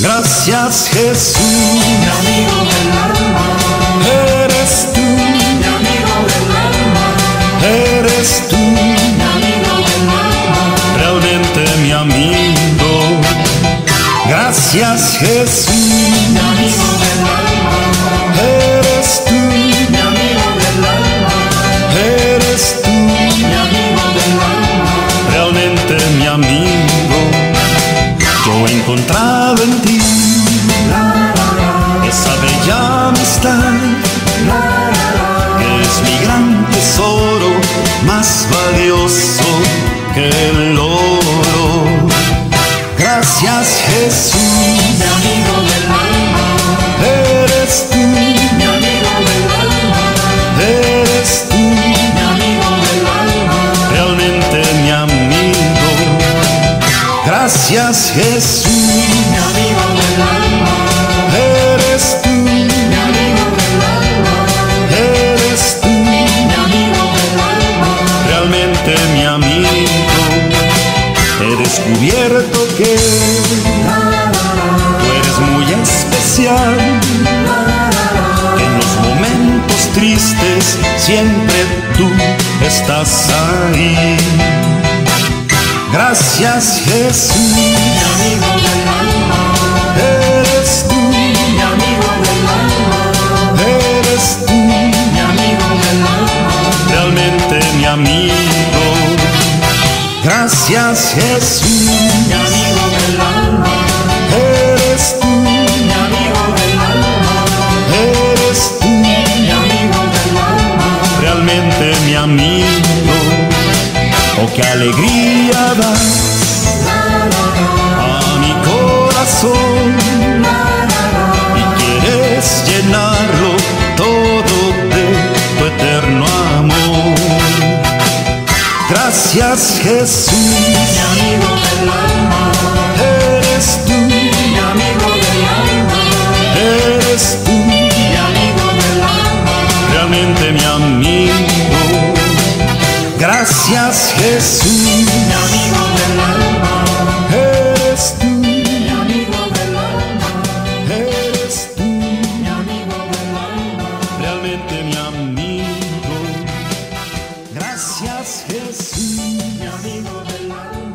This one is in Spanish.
Gracias Jesús, mi amigo del alma, eres tú, mi amigo del alma, eres tú, mi amigo del alma, realmente mi amigo. Gracias Jesús, mi amigo del alma, eres tú, mi amigo del alma, eres tú, mi amigo del alma, realmente mi amigo. Encontrado en ti esa bella amistad que es mi gran tesoro, más valioso que el oro. Gracias Jesús, mi amigo del alma, eres tú, Gracias Jesús, mi amigo del alma, eres tú, mi amigo del alma, eres tú, mi amigo del alma, realmente mi amigo. He descubierto que tú eres muy especial. En los momentos tristes siempre tú estás ahí. Gracias Jesús, mi amigo del alma, eres tú, mi amigo del alma, eres tú, mi amigo del alma, realmente mi amigo. Gracias Jesús, mi amigo del alma, eres tú, mi amigo del alma, eres tú, mi amigo del alma, realmente mi amigo. Qué alegría das a mi corazón. Y quieres llenarlo todo de tu eterno amor. Gracias Jesús, mi amigo del alma, eres tú, mi amigo del alma, eres tú, mi amigo del alma, realmente mi amigo. Gracias Jesús, mi amigo del alma, eres tú, mi amigo del alma, eres tú, mi amigo del alma, realmente mi amigo, gracias Jesús, mi amigo del alma.